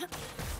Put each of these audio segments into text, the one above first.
Ha!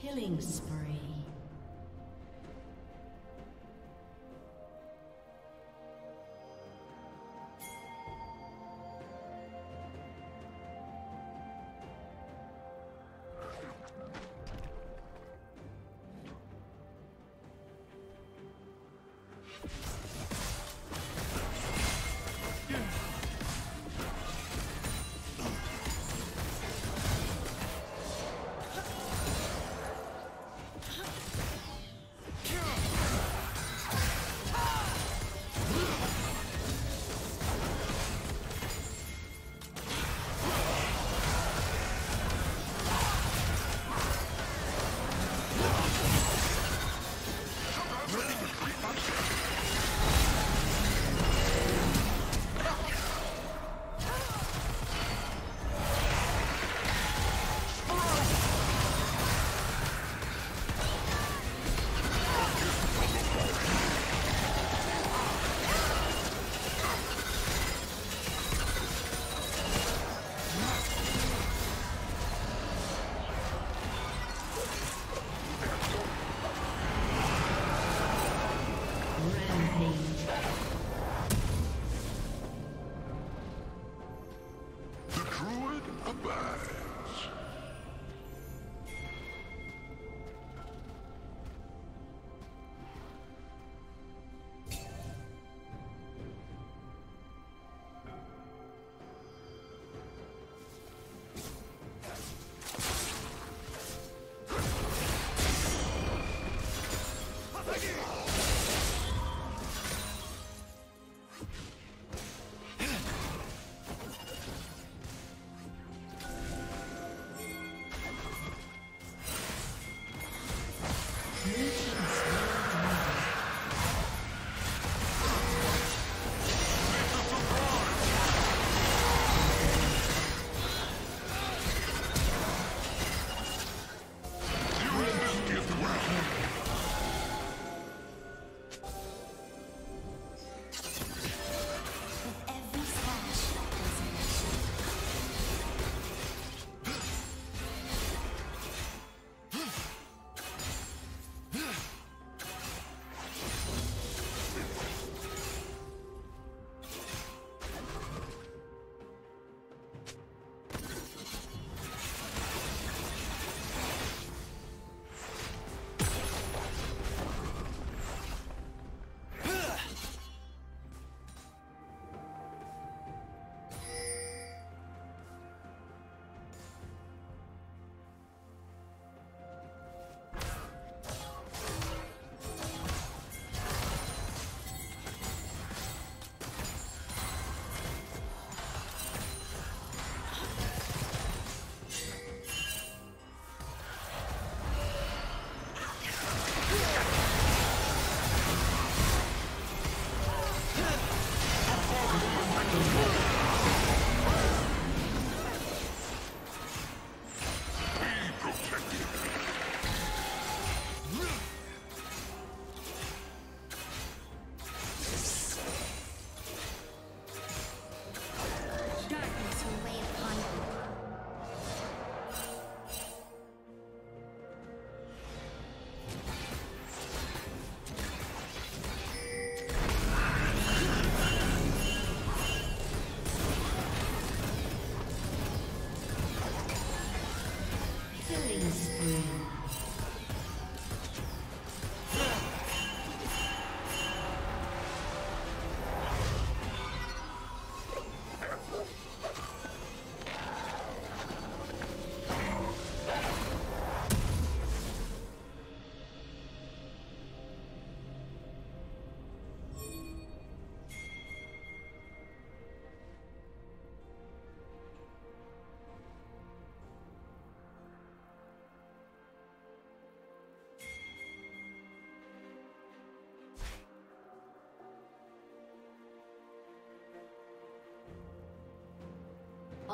Killing spree.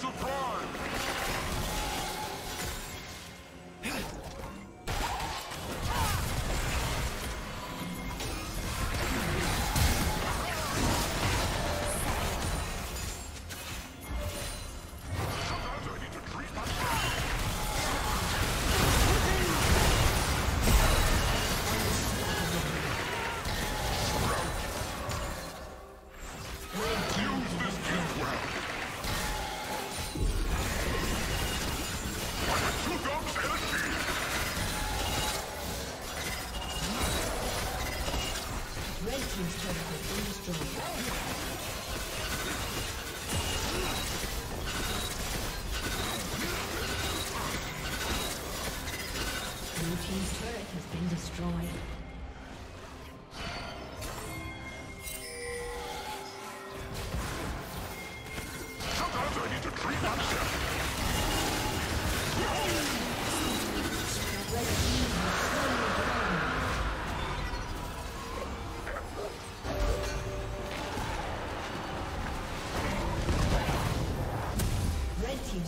Surprise.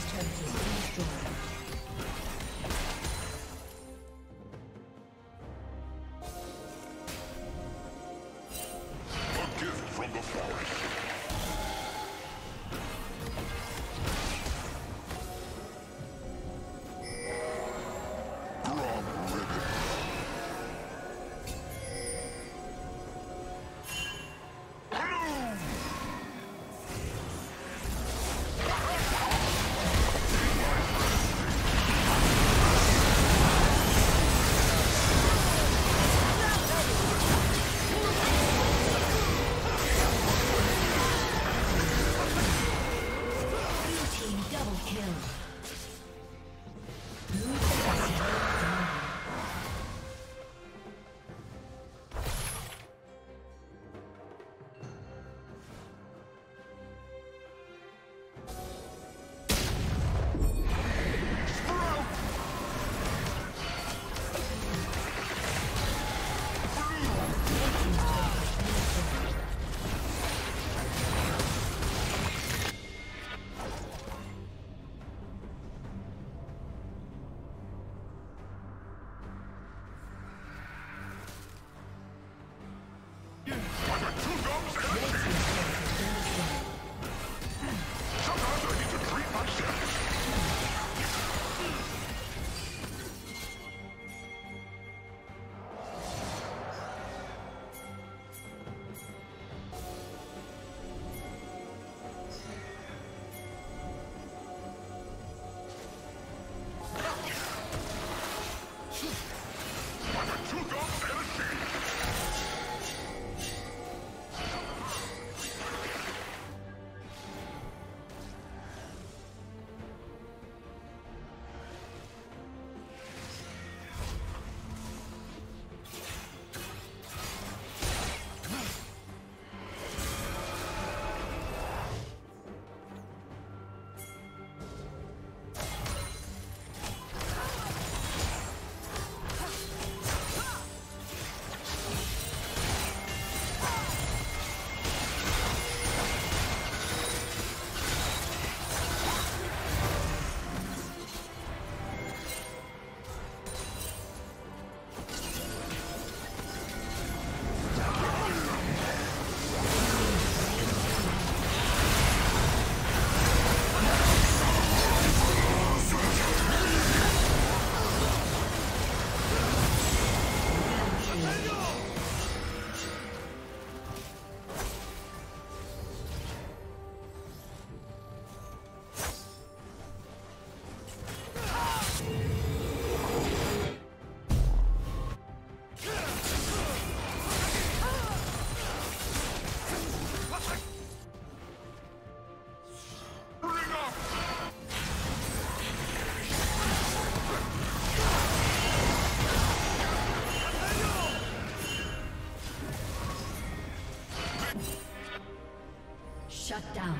team's turret Shut down.